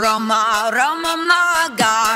Rama, Rama Maga.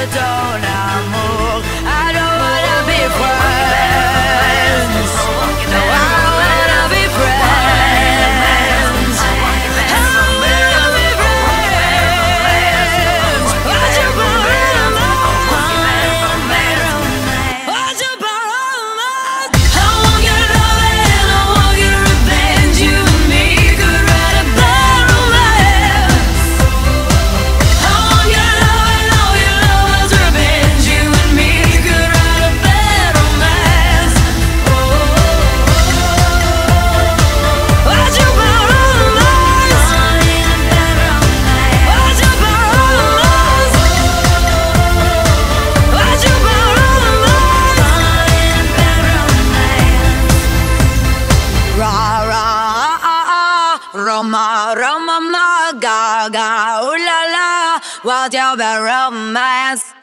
the door now Roma, Roma, Gaga, ooh la la, what's your romance?